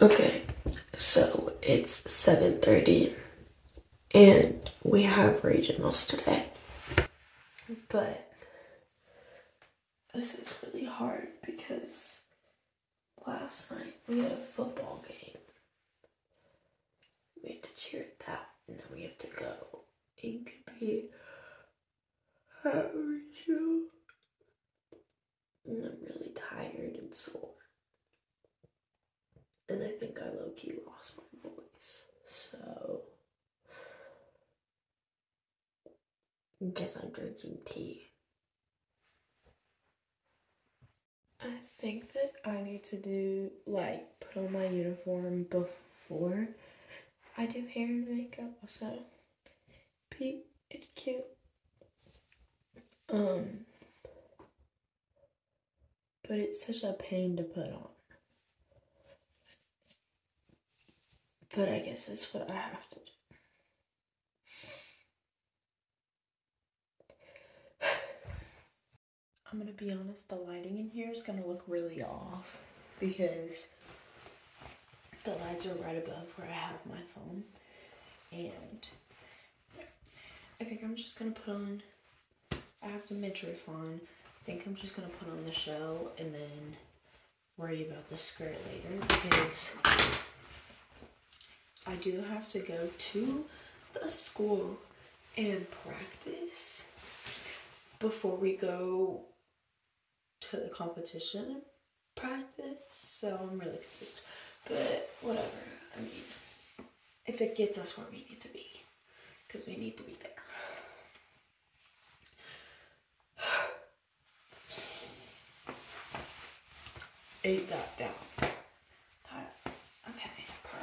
Okay, so it's 7.30 and we have regionals today. But this is really hard because last night we had a football game. We had to cheer at that and then we have to go and compete at regional. And I'm really tired and sore. And I think I low key lost my voice. So I guess I'm drinking tea. I think that I need to do like put on my uniform before I do hair and makeup. Also, Pete, it's cute. Um but it's such a pain to put on. But I guess that's what I have to do. I'm gonna be honest, the lighting in here is gonna look really off because the lights are right above where I have my phone. And I think I'm just gonna put on, I have the midriff on. I think I'm just gonna put on the show and then worry about the skirt later because I do have to go to the school and practice before we go to the competition practice. So I'm really confused. But whatever. I mean, if it gets us where we need to be, because we need to be there. Ate that down. That, okay, per.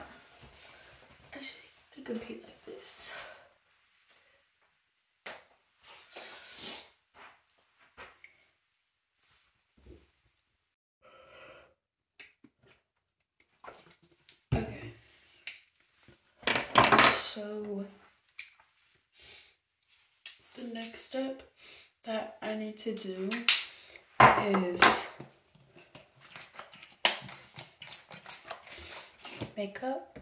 Actually, I could compete like this. Okay. So the next step that I need to do is makeup.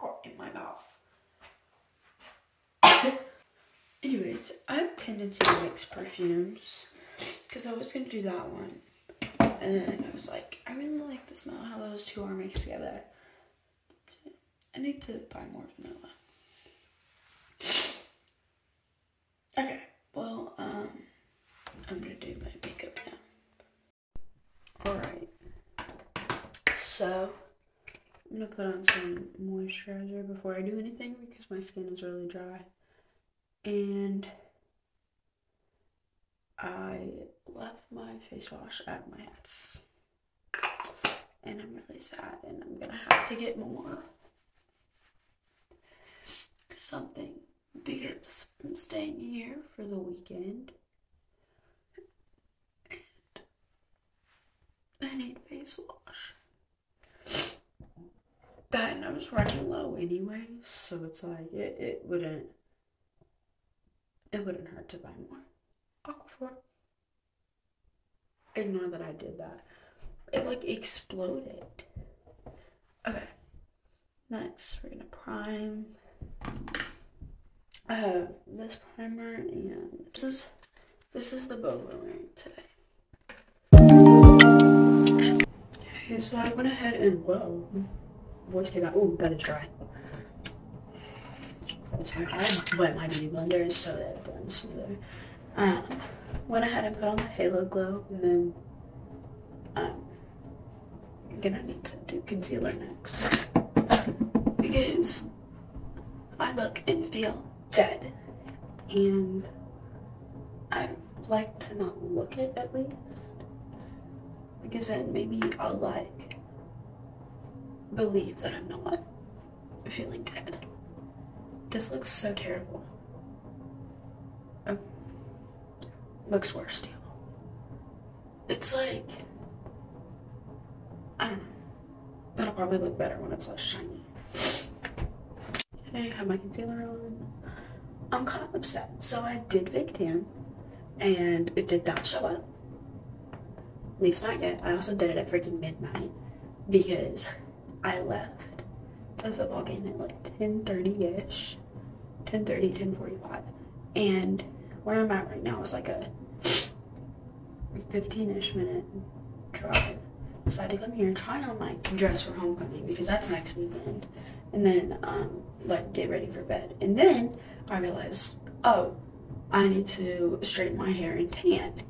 Got in my mouth. Anyways, Have to mix perfumes because I was gonna do that one, and then I was like, I really like the smell how those two are mixed together. I need to buy more vanilla. Okay, well, um, I'm gonna do my makeup now. Alright, so I'm gonna put on some moisturizer before I do anything because my skin is really dry. And I left my face wash at my house. And I'm really sad and I'm gonna have to get more or something because I'm staying here for the weekend. And I need face wash. That and I was running low anyway, so it's like it, it wouldn't it wouldn't hurt to buy more. Aquaphor. Ignore that I did that. It like exploded. Okay. Next, we're gonna prime. I have this primer and this is this is the bow we're wearing today. Okay, so I went ahead and whoa, voice came out. Oh, that is dry. Sorry, I wet my beauty blender so that it blends smoother. Um, went ahead and put on the Halo Glow, and then um, I'm gonna need to do concealer next because I look and feel dead, and I like to not look it at least because then maybe I'll like believe that I'm not feeling dead. This looks so terrible. Oh. Looks worse too. It's like I don't know. That'll probably look better when it's less shiny. Okay, I have my concealer on. I'm kind of upset. So I did fake tan, and it did not show up At least not yet. I also did it at freaking midnight because I left the football game at like 10.30ish. 10.30, 10.45. And where I'm at right now is like a 15-ish minute drive. So I had to come here and try on my dress for homecoming because that's next weekend. And then um, like get ready for bed. And then I realized, oh, I need to straighten my hair and tan.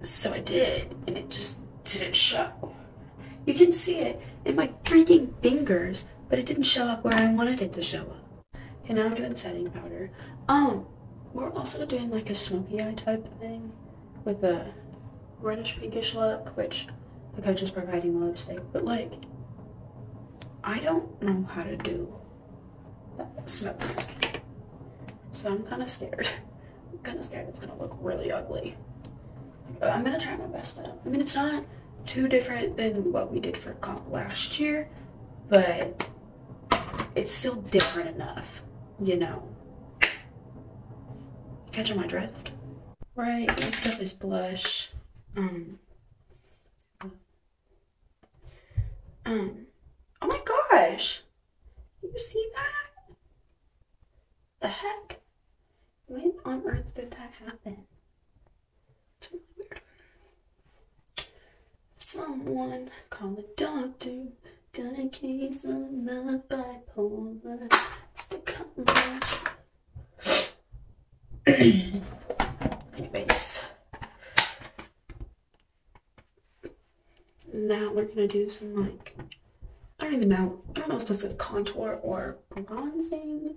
So I did, and it just didn't show. You can see it in my freaking fingers, but it didn't show up where I wanted it to show up. Okay, now I'm doing setting powder. Um, we're also doing like a smoky eye type thing with a reddish pinkish look, which the coach is providing the lipstick, but like, I don't know how to do that smoke. So I'm kind of scared. I'm kind of scared it's gonna look really ugly. But I'm gonna try my best though. I mean, it's not too different than what we did for comp last year, but it's still different enough, you know. Catching my drift? Right, next up is blush. Um, um, oh my gosh! You see that? The heck? When on earth did that happen? It's really weird. Someone call a doctor. Got a case of love bipolar. Stick Anyways. Now we're gonna do some like I don't even know. I don't know if this is contour or bronzing.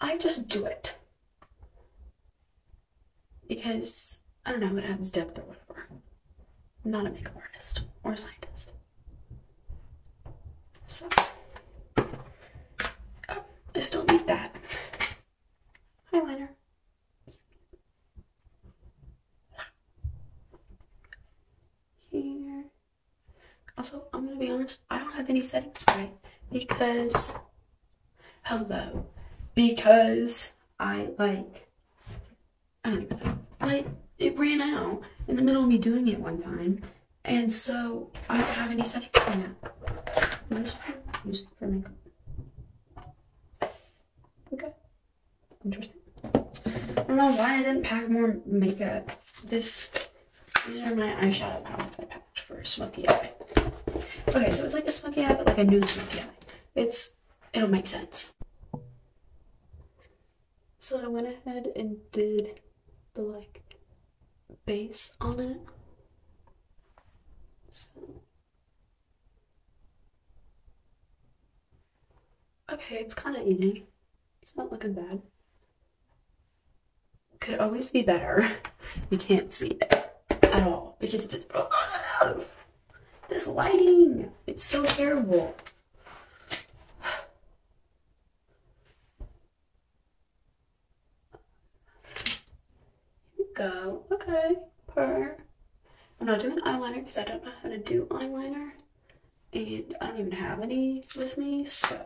I just do it. Because I don't know, it adds depth or whatever. I'm not a makeup artist or a scientist. So, oh, I still need that. Eyeliner. Here. Also, I'm gonna be honest, I don't have any setting spray because, hello, because I like, I don't even know, like, it ran out in the middle of me doing it one time, and so I don't have any setting spray now. Is this for use for makeup? Okay. Interesting. I don't know why I didn't pack more makeup. This these are my eyeshadow palettes I packed for smoky eye. Okay, so it's like a smoky eye, but like a new smoky eye. It's it'll make sense. So I went ahead and did the like base on it. So Okay, it's kind of eating. It's not looking bad. Could always be better. You can't see it at all because it's this lighting. It's so terrible. Go. Okay, per. I'm not doing eyeliner because I don't know how to do eyeliner. And I don't even have any with me, so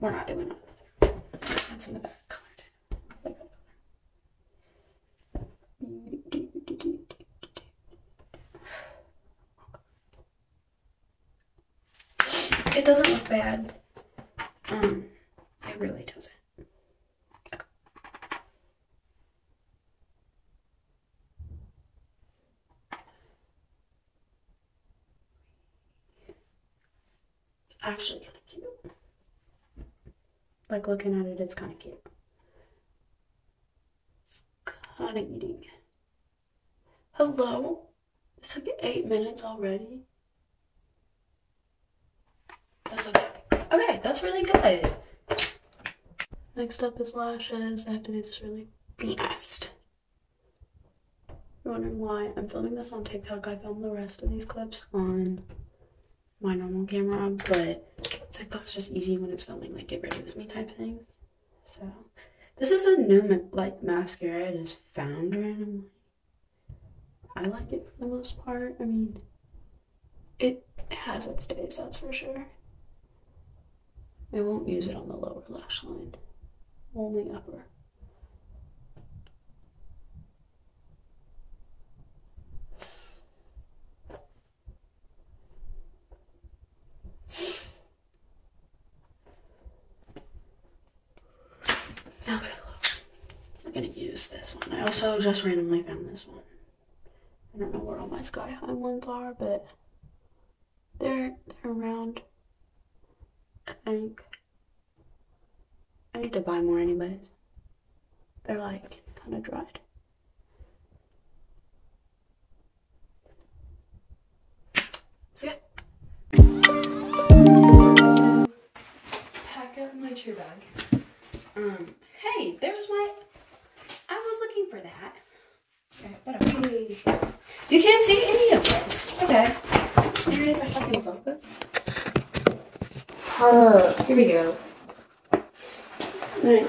we're not doing it. That's in the back. It doesn't look bad. Um, it really doesn't. It's actually kind of cute. Like looking at it, it's kind of cute. It's kind of eating. Hello? It's like eight minutes already. That's okay. Okay, that's really good. Next up is lashes. I have to do this really fast. You're wondering why I'm filming this on TikTok. I filmed the rest of these clips on my normal camera, but TikTok's just easy when it's filming like get ready with me type things. So this is a new like mascara I just found randomly. I like it for the most part. I mean, it has its days, that's for sure. I won't use it on the lower lash line, only upper. Now for the lower. I'm going to use this one. I also just randomly found this one. I don't know where all my sky high ones are, but they're they're around. I think. I need to buy more anyways. They're like kind of dried. So yeah. Pack up my cheer bag. Um, hey, there's my. I was looking for that. Okay, whatever. You can't see any of this. Okay. If I fucking. Uh, here we go. Alright,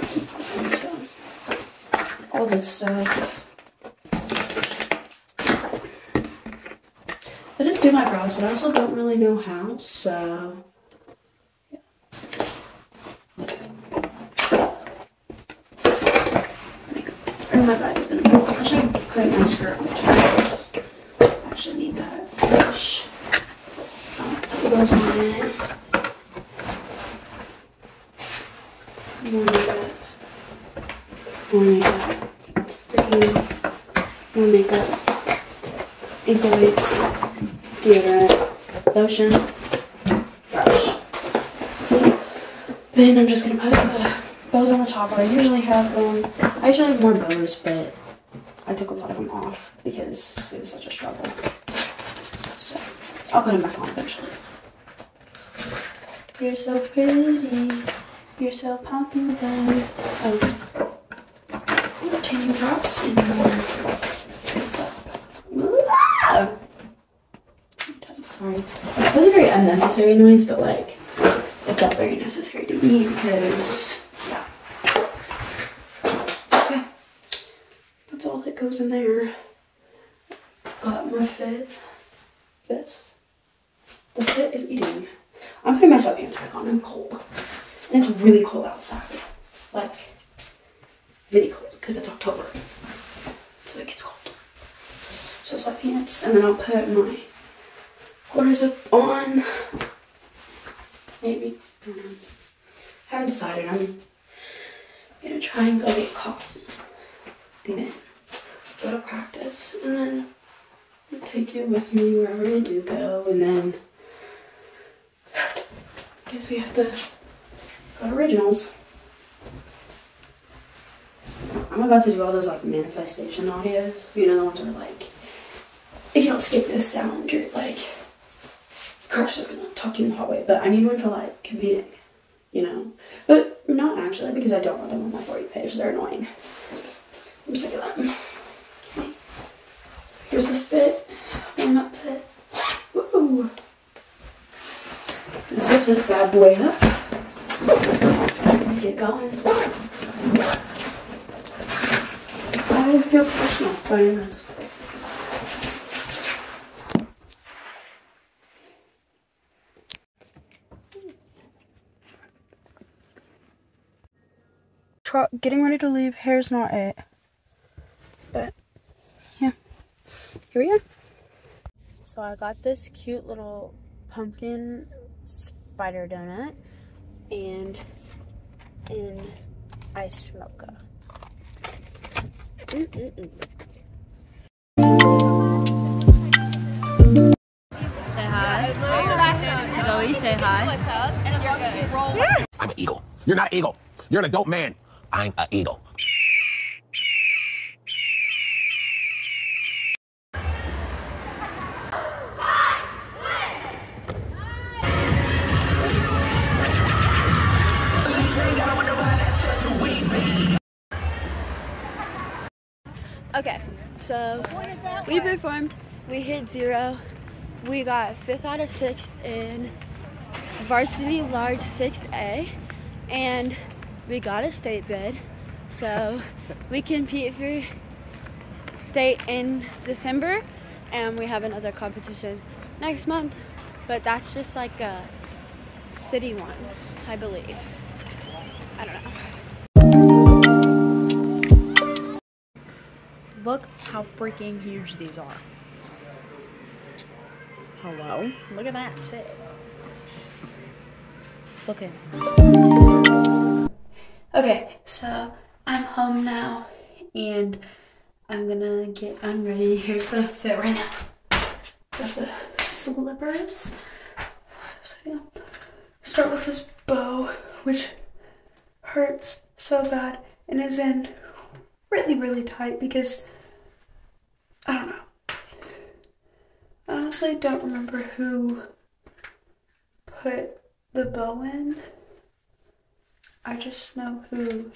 all this stuff. I didn't do my brows, but I also don't really know how, so yeah. Or my bag is in a. I should put my mascara on the. I actually need that brush. I'll put those on it. More makeup. More makeup. More makeup. Weights. Deodorant. Lotion. Brush. Then I'm just gonna put the bows on the top I usually have them. I usually have more bows, but I took a lot of them off because it was such a struggle. So I'll put them back on eventually. You're so pretty. You're so popular. Oh. Drops in! Sorry. That was a very unnecessary noise, but like, it felt very necessary to me because, yeah. Okay. That's all that goes in there. Got my fit. This. The fit is eating. I'm putting my sweatpants back on. I'm cold. And it's really cold outside. Like, really cold because it's October. So it gets cold. So sweatpants. And then I'll put my quarters up on. Maybe. I don't know. haven't decided. I'm gonna try and go get coffee. And then go to practice. And then I'll take it with me wherever I do go. And then I guess we have to go to regionals. I'm about to do all those like manifestation audios. You know the ones where like if you don't skip this sound, you're like crush is gonna talk to you in the hallway. But I need one for like competing, you know. But not actually because I don't want them on my for you page. They're annoying. I'm sick of them. Okay. So here's the fit, warm up fit. Woo! Zip this bad boy up. Get going. I feel professional oh, doing this. Try, getting ready to leave. Hair's not it. But, yeah. Here we are. So I got this cute little pumpkin spider donut and an iced mocha. Mm -mm -mm. Say hi. Zoe, say hi. I'm an eagle. You're not eagle. You're an adult man. I'm an eagle. We performed, we hit zero. We got fifth out of sixth in varsity large 6A, and we got a state bid. So we compete for state in December, and we have another competition next month. But that's just like a city one, I believe. I don't know. Look how freaking huge these are. Hello? Look at that too. Look Okay, so I'm home now and I'm gonna get unready. Here's the fit right now. Got the slippers. So yeah. Start with this bow, which hurts so bad and is in really, really tight because I don't know. I honestly don't remember who put the bow in. I just know who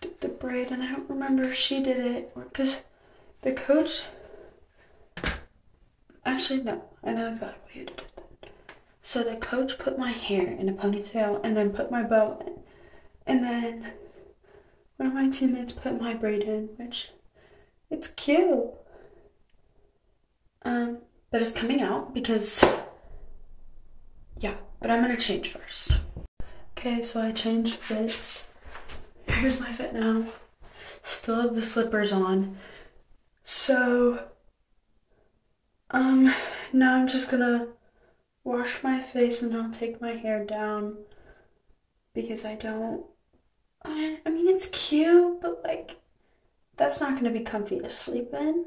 did the braid, and I don't remember if she did it because the coach. Actually, no, I know exactly who did it. So the coach put my hair in a ponytail and then put my bow in, and then one of my teammates put my braid in, which it's cute. Um, but it's coming out because yeah, but I'm gonna change first. Okay, so I changed fits. Here's my fit now. Still have the slippers on. So, um, now I'm just gonna wash my face and I'll take my hair down because I don't. I mean, it's cute, but like, that's not gonna be comfy to sleep in.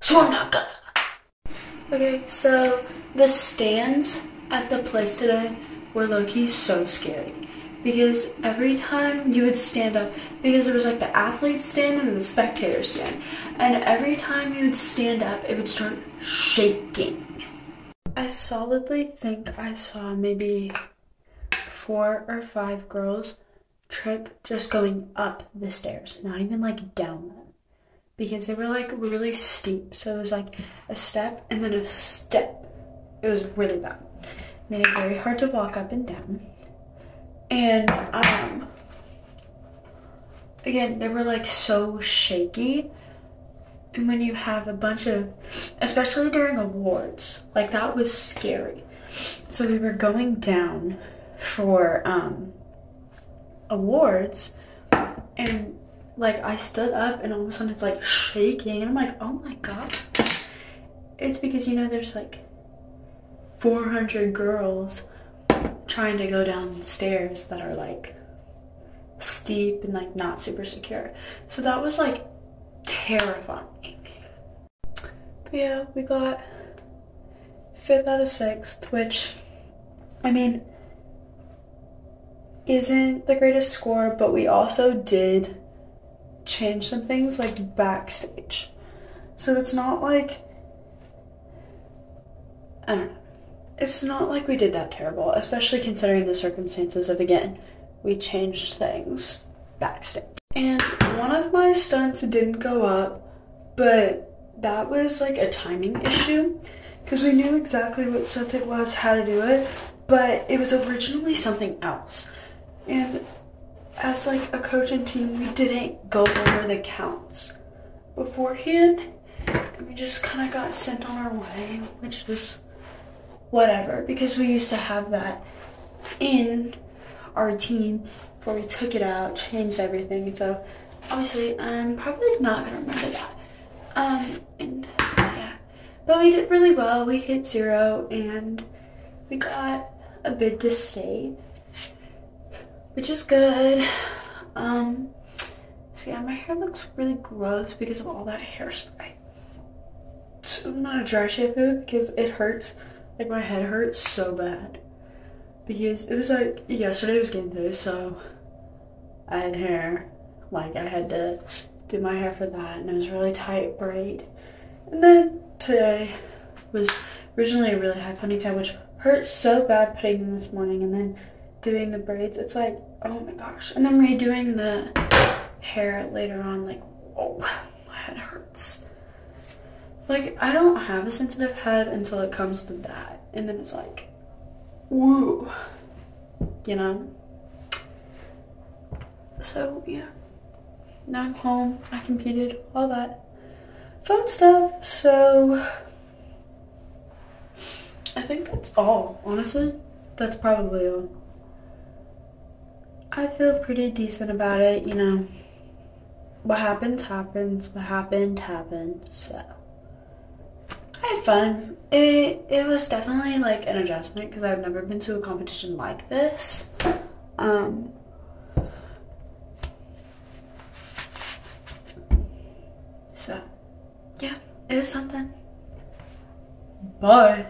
So I'm not gonna. Okay, so the stands at the place today were low-key so scary because every time you would stand up because there was like the athlete stand and the spectator stand and every time you would stand up it would start shaking i solidly think i saw maybe four or five girls trip just going up the stairs not even like down them because they were like really steep so it was like a step and then a step it was really bad made it very hard to walk up and down. And um again, they were like so shaky. And when you have a bunch of especially during awards, like that was scary. So we were going down for um awards and like I stood up and all of a sudden it's like shaking and I'm like, oh my god. It's because you know there's like 400 girls trying to go down stairs that are like steep and like not super secure. So that was like terrifying. But yeah, we got fifth out of sixth, which I mean isn't the greatest score, but we also did change some things like backstage. So it's not like I don't know it's not like we did that terrible, especially considering the circumstances of again, we changed things backstage. And one of my stunts didn't go up, but that was like a timing issue because we knew exactly what stunt it was, how to do it, but it was originally something else. And as like a coach and team, we didn't go over the counts beforehand. And we just kind of got sent on our way, which was whatever because we used to have that in our team before we took it out, changed everything. So obviously I'm probably not gonna remember that. Um, and yeah, but we did really well. We hit zero and we got a bid to state, which is good. Um, so yeah, my hair looks really gross because of all that hairspray. So I'm not a dry shampoo because it hurts like my head hurts so bad. Because it was like yesterday was game day, so I had hair. Like I had to do my hair for that and it was really tight braid. And then today was originally a really high ponytail, which hurt so bad putting in this morning and then doing the braids. It's like, oh my gosh. And then redoing the hair later on, like, oh, my head hurts. Like, I don't have a sensitive head until it comes to that. And then it's like, woo. You know? So, yeah. Now I'm home. I competed. All that fun stuff. So, I think that's all. Honestly, that's probably all. I feel pretty decent about it, you know. What happens, happens. What happened, happened. So, I had fun. It, it was definitely like an adjustment because I've never been to a competition like this. Um, so, yeah, it was something. Bye.